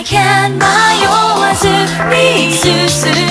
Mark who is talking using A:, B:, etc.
A: I can 迷わずに進む